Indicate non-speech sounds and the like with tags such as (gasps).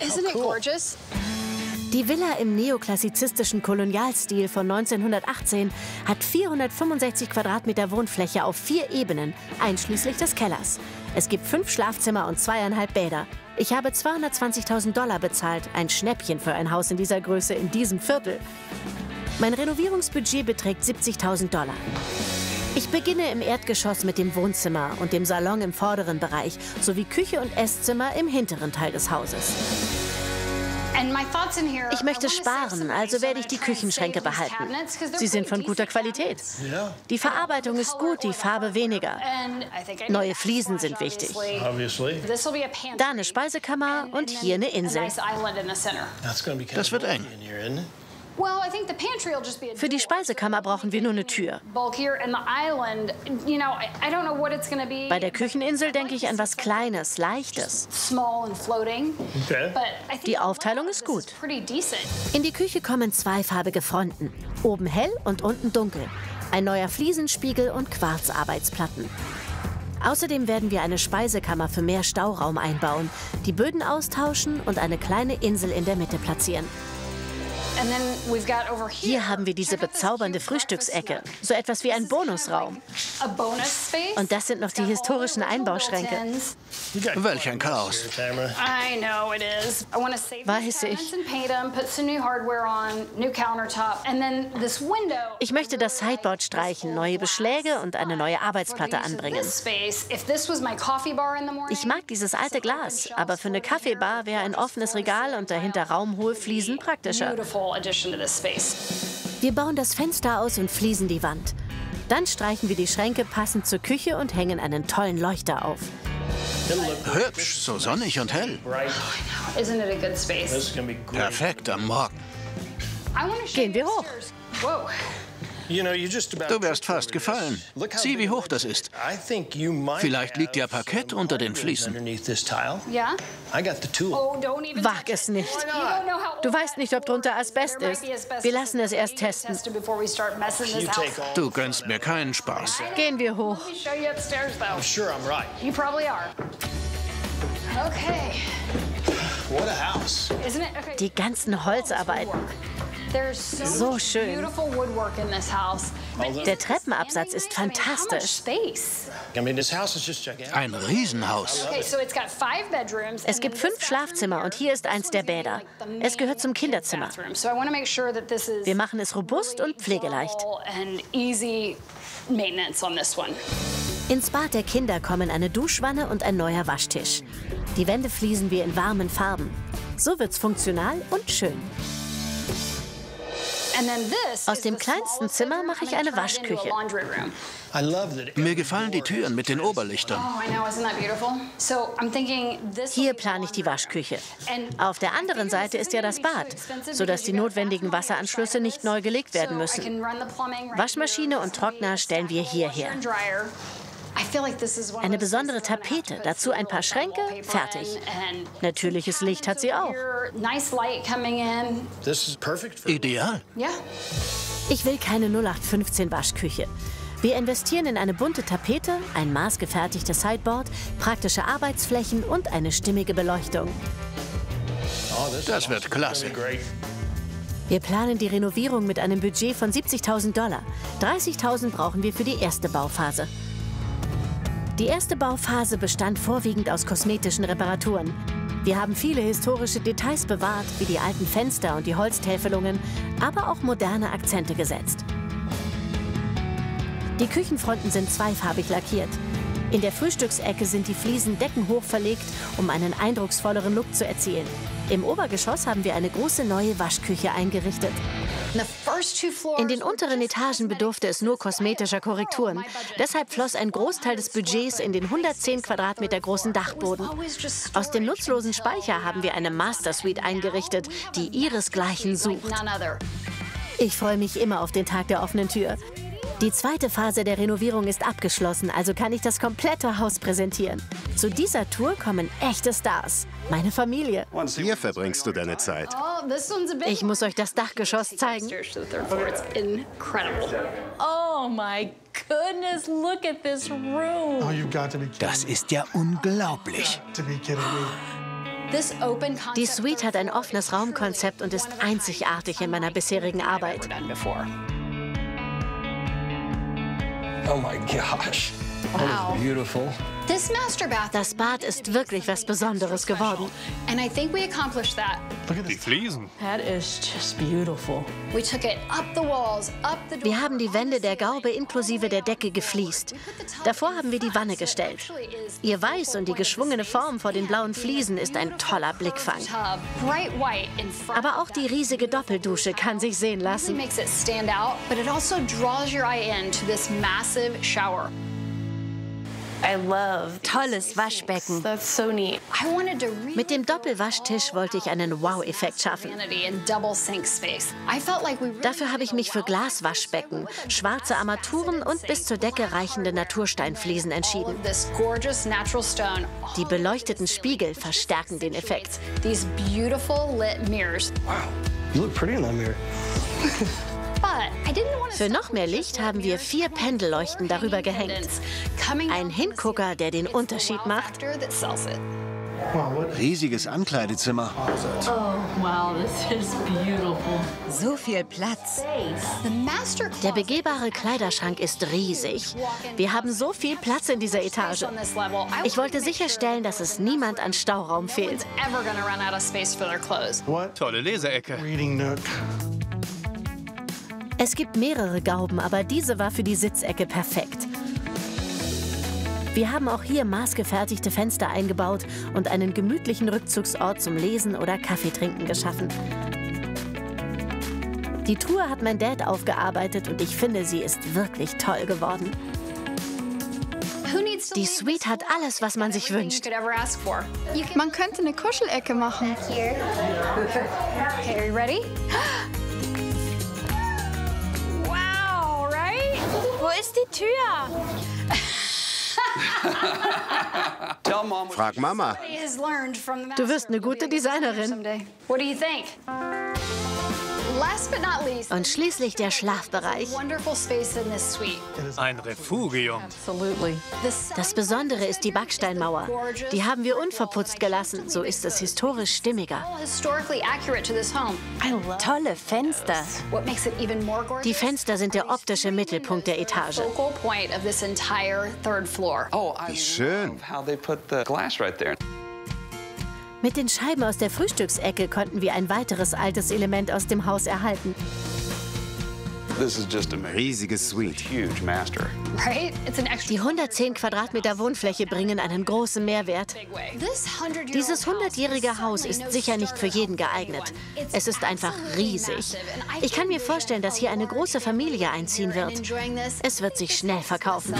Isn't it gorgeous? Die Villa im neoklassizistischen Kolonialstil von 1918 hat 465 Quadratmeter Wohnfläche auf vier Ebenen, einschließlich des Kellers. Es gibt fünf Schlafzimmer und zweieinhalb Bäder. Ich habe 220.000 Dollar bezahlt, ein Schnäppchen für ein Haus in dieser Größe in diesem Viertel. Mein Renovierungsbudget beträgt 70.000 Dollar. Ich beginne im Erdgeschoss mit dem Wohnzimmer und dem Salon im vorderen Bereich sowie Küche und Esszimmer im hinteren Teil des Hauses. Ich möchte sparen, also werde ich die Küchenschränke behalten. Sie sind von guter Qualität. Die Verarbeitung ist gut, die Farbe weniger. Neue Fliesen sind wichtig. Da eine Speisekammer und hier eine Insel. Das wird eng. Für die Speisekammer brauchen wir nur eine Tür. Bei der Kücheninsel denke ich an was Kleines, Leichtes. Die Aufteilung ist gut. In die Küche kommen zweifarbige Fronten. Oben hell und unten dunkel. Ein neuer Fliesenspiegel und Quarzarbeitsplatten. Außerdem werden wir eine Speisekammer für mehr Stauraum einbauen, die Böden austauschen und eine kleine Insel in der Mitte platzieren. Hier haben wir diese bezaubernde Frühstücksecke, so etwas wie ein Bonusraum. Und das sind noch die historischen Einbauschränke. Welch ein Chaos. Weiß ich. Ich möchte das Sideboard streichen, neue Beschläge und eine neue Arbeitsplatte anbringen. Ich mag dieses alte Glas, aber für eine Kaffeebar wäre ein offenes Regal und dahinter raumhohe Fliesen praktischer. Wir bauen das Fenster aus und fließen die Wand. Dann streichen wir die Schränke passend zur Küche und hängen einen tollen Leuchter auf. Hübsch, so sonnig und hell. Perfekt am Morgen. Gehen wir hoch. Du wärst fast gefallen. Sieh, wie hoch das ist. Vielleicht liegt ja Parkett unter den Fliesen. Wag es nicht. Du weißt nicht, ob drunter Asbest ist. Wir lassen es erst testen. Du gönnst mir keinen Spaß. Gehen wir hoch. Die ganzen Holzarbeiten. So schön. Der Treppenabsatz ist fantastisch. Ein Riesenhaus. Es gibt fünf Schlafzimmer und hier ist eins der Bäder. Es gehört zum Kinderzimmer. Wir machen es robust und pflegeleicht. Ins Bad der Kinder kommen eine Duschwanne und ein neuer Waschtisch. Die Wände fließen wir in warmen Farben. So wird's funktional und schön. Aus dem kleinsten Zimmer mache ich eine Waschküche. Mir gefallen die Türen mit den Oberlichtern. Hier plane ich die Waschküche. Auf der anderen Seite ist ja das Bad, sodass die notwendigen Wasseranschlüsse nicht neu gelegt werden müssen. Waschmaschine und Trockner stellen wir hierher. Eine besondere Tapete, dazu ein paar Schränke, fertig. Natürliches Licht hat sie auch. Ideal. Ich will keine 0815 Waschküche. Wir investieren in eine bunte Tapete, ein maßgefertigtes Sideboard, praktische Arbeitsflächen und eine stimmige Beleuchtung. Das wird klasse. Wir planen die Renovierung mit einem Budget von 70.000 Dollar. 30.000 brauchen wir für die erste Bauphase. Die erste Bauphase bestand vorwiegend aus kosmetischen Reparaturen. Wir haben viele historische Details bewahrt, wie die alten Fenster und die Holztäfelungen, aber auch moderne Akzente gesetzt. Die Küchenfronten sind zweifarbig lackiert. In der Frühstücksecke sind die Fliesen deckenhoch verlegt, um einen eindrucksvolleren Look zu erzielen. Im Obergeschoss haben wir eine große neue Waschküche eingerichtet. In den unteren Etagen bedurfte es nur kosmetischer Korrekturen. Deshalb floss ein Großteil des Budgets in den 110 Quadratmeter großen Dachboden. Aus dem nutzlosen Speicher haben wir eine Master Suite eingerichtet, die ihresgleichen sucht. Ich freue mich immer auf den Tag der offenen Tür. Die zweite Phase der Renovierung ist abgeschlossen, also kann ich das komplette Haus präsentieren. Zu dieser Tour kommen echte Stars. Meine Familie. Hier verbringst du deine Zeit. Ich muss euch das Dachgeschoss zeigen. Oh my goodness, look at this room. Das ist ja unglaublich. Die Suite hat ein offenes Raumkonzept und ist einzigartig in meiner bisherigen Arbeit. Oh my gosh. Wow. beautiful. Das Bad ist wirklich was Besonderes geworden. Die Fliesen. Wir haben die Wände der Gaube inklusive der Decke gefliest. Davor haben wir die Wanne gestellt. Ihr Weiß und die geschwungene Form vor den blauen Fliesen ist ein toller Blickfang. Aber auch die riesige Doppeldusche kann sich sehen lassen. Tolles Waschbecken. Mit dem Doppelwaschtisch wollte ich einen Wow-Effekt schaffen. Dafür habe ich mich für Glaswaschbecken, schwarze Armaturen und bis zur Decke reichende Natursteinfliesen entschieden. Die beleuchteten Spiegel verstärken den Effekt. Wow, you look pretty in that mirror. (laughs) Für noch mehr Licht haben wir vier Pendelleuchten darüber gehängt. Ein Hingucker, der den Unterschied macht. Riesiges Ankleidezimmer. Oh, wow, this is beautiful. So viel Platz. Der begehbare Kleiderschrank ist riesig. Wir haben so viel Platz in dieser Etage. Ich wollte sicherstellen, dass es niemand an Stauraum fehlt. Tolle Leseecke. Es gibt mehrere Gauben, aber diese war für die Sitzecke perfekt. Wir haben auch hier maßgefertigte Fenster eingebaut und einen gemütlichen Rückzugsort zum Lesen oder Kaffeetrinken geschaffen. Die Tour hat mein Dad aufgearbeitet und ich finde, sie ist wirklich toll geworden. Die Suite hat alles, was man sich wünscht. Man könnte eine Kuschelecke machen. Okay, ready? (gasps) (laughs) ist die Tür? Frag Mama. Du wirst eine gute Designerin. Und schließlich der Schlafbereich. Ein Refugium. Das Besondere ist die Backsteinmauer. Die haben wir unverputzt gelassen. So ist es historisch stimmiger. Tolle Fenster. Die Fenster sind der optische Mittelpunkt der Etage. Wie schön. Mit den Scheiben aus der Frühstücksecke konnten wir ein weiteres altes Element aus dem Haus erhalten. Riesiges Suite. Die 110 Quadratmeter Wohnfläche bringen einen großen Mehrwert. Dieses 100-jährige Haus ist sicher nicht für jeden geeignet. Es ist einfach riesig. Ich kann mir vorstellen, dass hier eine große Familie einziehen wird. Es wird sich schnell verkaufen.